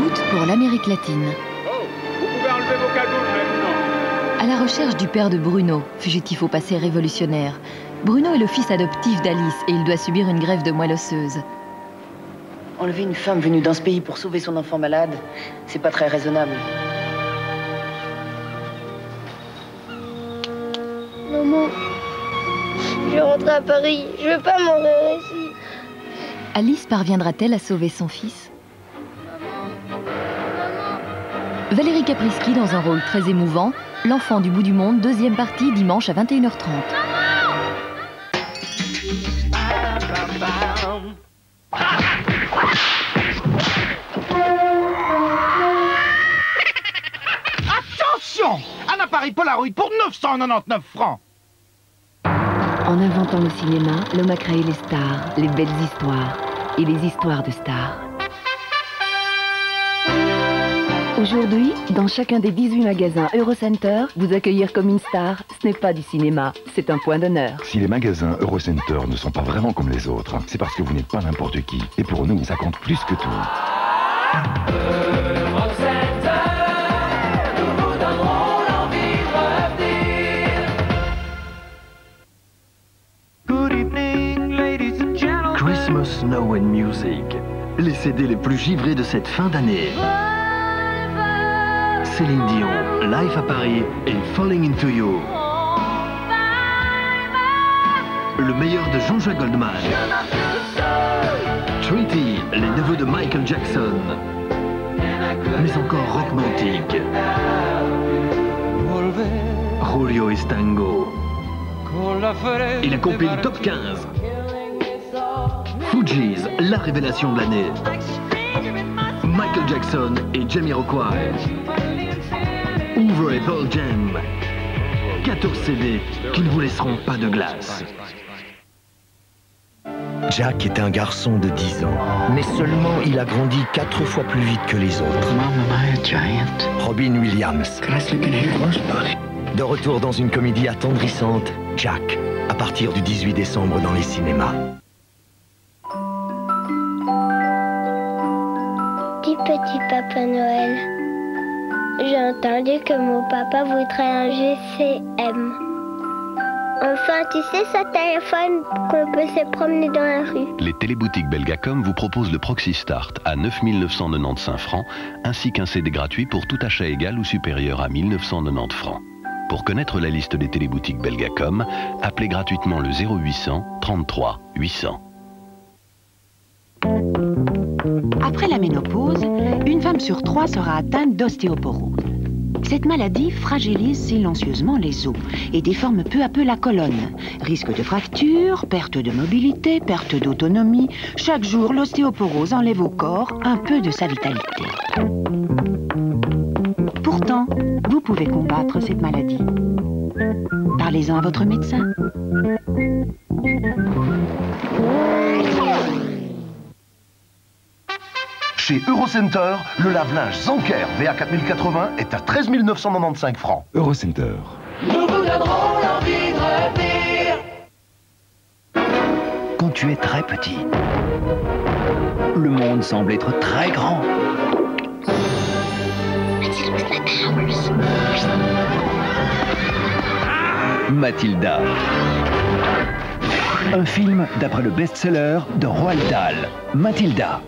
route pour l'Amérique latine. Oh, vous pouvez enlever vos cagoule maintenant. À la recherche du père de Bruno, fugitif au passé révolutionnaire. Bruno est le fils adoptif d'Alice et il doit subir une grève de moelle osseuse. Enlever une femme venue dans ce pays pour sauver son enfant malade, c'est pas très raisonnable. Maman, je rentre à Paris. Je veux pas mourir ici. Alice parviendra-t-elle à sauver son fils? Valérie Kapriski dans un rôle très émouvant, L'enfant du bout du monde, deuxième partie, dimanche à 21h30. Attention Un appareil Polaroid pour 999 francs En inventant le cinéma, l'homme a créé les stars, les belles histoires et les histoires de stars. Aujourd'hui, dans chacun des 18 magasins Eurocenter, vous accueillir comme une star, ce n'est pas du cinéma, c'est un point d'honneur. Si les magasins Eurocenter ne sont pas vraiment comme les autres, c'est parce que vous n'êtes pas n'importe qui. Et pour nous, ça compte plus que tout. Christmas Snow and Music. Les CD les plus givrés de cette fin d'année. Céline Dion, Life à Paris et Falling Into You. Le meilleur de Jean-Jacques Goldman. Treaty, les neveux de Michael Jackson. Mais encore rockmantique. Julio Estango. Et la compil Top 15. Fugees, la révélation de l'année. Michael Jackson et Jamie Rockway. Ouvre et Pearl Jam. 14 CD qui ne vous laisseront pas de glace. Jack est un garçon de 10 ans, mais seulement il a grandi quatre fois plus vite que les autres. Robin Williams. De retour dans une comédie attendrissante, Jack, à partir du 18 décembre dans les cinémas. Petit petit Papa Noël, j'ai entendu que mon papa voudrait un GCM. Enfin, tu sais, ce téléphone qu'on peut se promener dans la rue. Les téléboutiques Belgacom vous proposent le Proxy Start à 9 995 francs, ainsi qu'un CD gratuit pour tout achat égal ou supérieur à 1990 francs. Pour connaître la liste des téléboutiques Belgacom, appelez gratuitement le 0800 33 800. Après la ménopause, une femme sur trois sera atteinte d'ostéoporose. Cette maladie fragilise silencieusement les os et déforme peu à peu la colonne. Risque de fracture, perte de mobilité, perte d'autonomie. Chaque jour, l'ostéoporose enlève au corps un peu de sa vitalité. Pourtant, vous pouvez combattre cette maladie. Parlez-en à votre médecin. Chez Eurocenter, le lave-linge Zanker VA 4080 est à 13 995 francs. Eurocenter. Nous vous donnerons l'envie de revenir. Quand tu es très petit, le monde semble être très grand. Mathilda. Un film d'après le best-seller de Roald Dahl. Mathilda.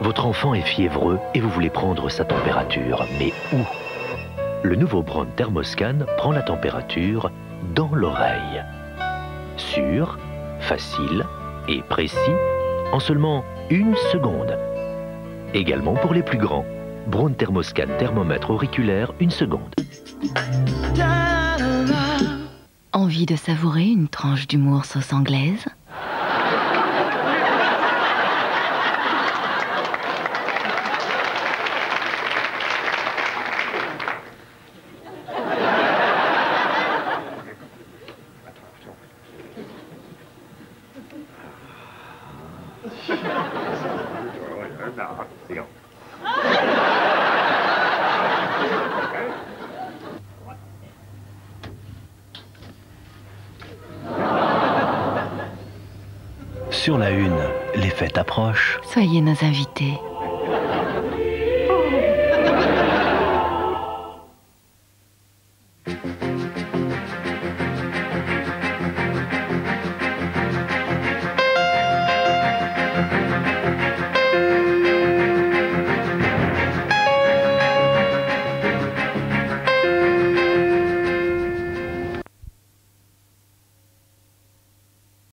Votre enfant est fiévreux et vous voulez prendre sa température, mais où? Le nouveau brand Thermoscan prend la température dans l'oreille. Sûr, facile et précis en seulement une seconde. Également pour les plus grands. Braun Thermoscan thermomètre auriculaire, une seconde. Envie de savourer une tranche d'humour sauce anglaise? Sur la une, les fêtes approchent. Soyez nos invités.